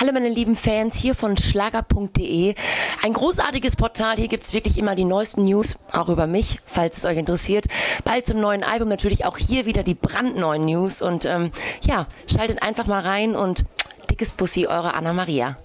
Hallo meine lieben Fans hier von schlager.de. Ein großartiges Portal. Hier gibt es wirklich immer die neuesten News, auch über mich, falls es euch interessiert. Bald zum neuen Album natürlich auch hier wieder die brandneuen News. Und ähm, ja, schaltet einfach mal rein und dickes Bussi, eure Anna Maria.